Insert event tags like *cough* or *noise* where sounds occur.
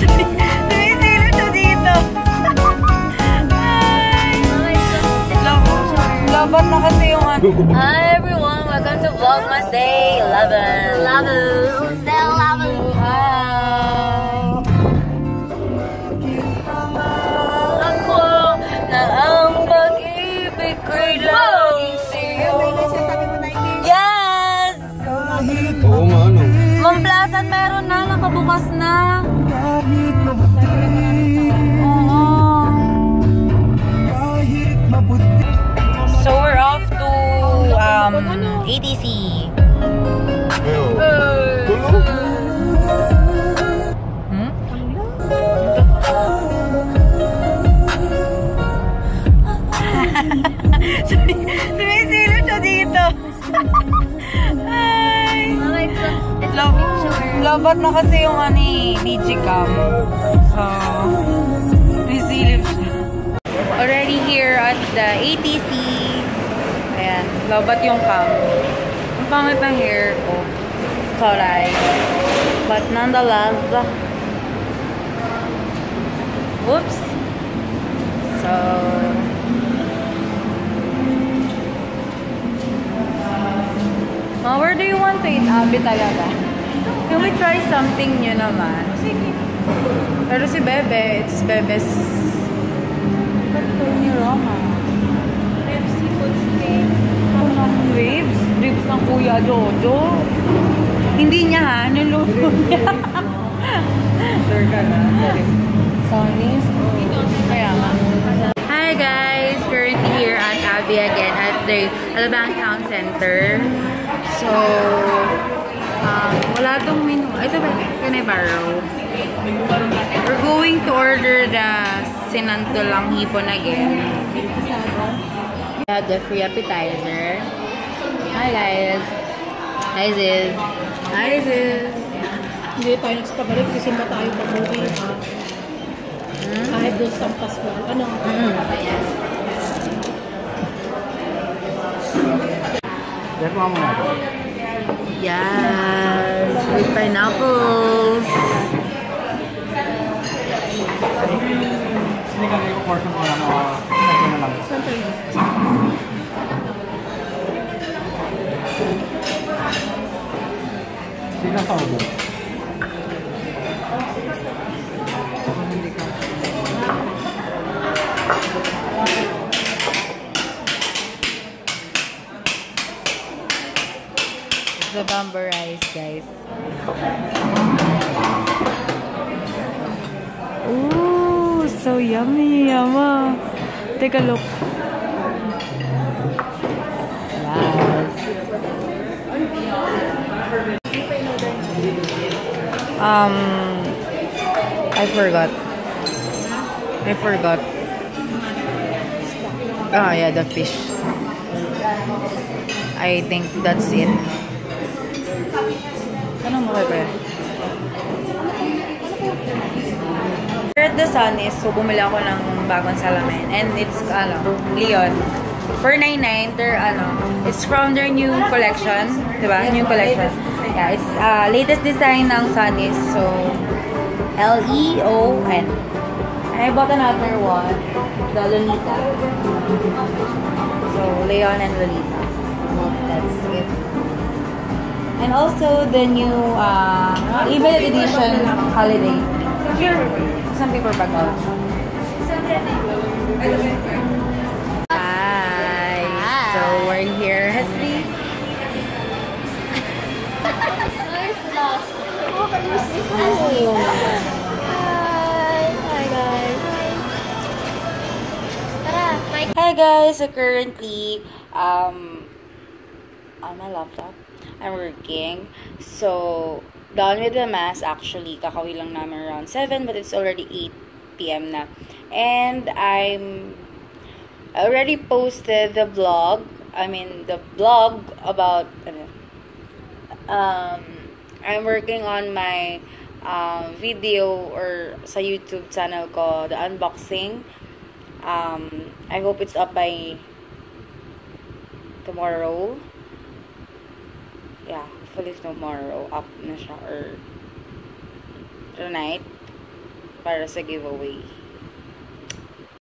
Sumisilo siya dito. Labat na kasi yung ano. Hi everyone, welcome to Vlogmas Day 11. 11. Day 11. Hi. Ako na ang pag-ibig ko'y laging sa'yo. Yes! Oo nga, ano. Ma'am Plaza, meron na. Nakabukas na. Oo. So we're off to um, ADC. Hmm? *laughs* Sumisilo siya dito. *laughs* Ay. Love, labat na kasi yung ano eh, digicam. So, resilient siya. Already here at the ATC. Ayan, labat yung cam. Ang pangit ng hair ko. Sorry. But nonetheless, Oops. Want to eat? Abi talaga. Can we try something new naman? Pero si Bebe, it's Bebe's Ba't ni Roma? Ano ng ribs? Ribs ng Kuya Jojo? Hindi niya ha, niluto niya. Sure ka na. Sonny's? Kaya nga. Hi guys! Currently here at Abby again at the Alabang Town Center. So, Ito ba? Can I borrow? We're going to order the sinantulang hipon again. Yeah, the free appetizer. Hi guys! Hi Ziz! Hi Ziz! Hindi tayo nagsipabalik kasi ba tayo pag-movie. Kahit doon sa Pasko. Ano? Mm. Yan mo muna. Yes! With pineapples! Hindi ka ngayon the bamboo rice, guys. Ooh, so yummy, Yama. Take a look. Um, I forgot. I forgot. Ah, yeah, the fish. I think that's it. Ano mo kaya? Here at the sun is, so bumili ako ng bagong salamin. And it's, ano, Leon. For 99, they're, ano, it's from their new collection. Diba? New collection. Yeah, it's uh, latest design ng Sunnis. So, L-E-O-N. I bought another one. The Lolita. So, Leon and Lolita. That's it. And also the new uh, limited edition holiday. Some paper bag na lang. Hi. So we're here at the Hi Hi guys, so currently um on my laptop I'm working. So done with the mass actually. Kakawi lang namin around 7 but it's already 8 p.m. na. And I'm already posted the vlog. I mean the vlog about um I'm working on my um, video or sa YouTube channel ko, the unboxing. Um, I hope it's up by tomorrow. Yeah, hopefully tomorrow up na siya or tonight. para sa giveaway.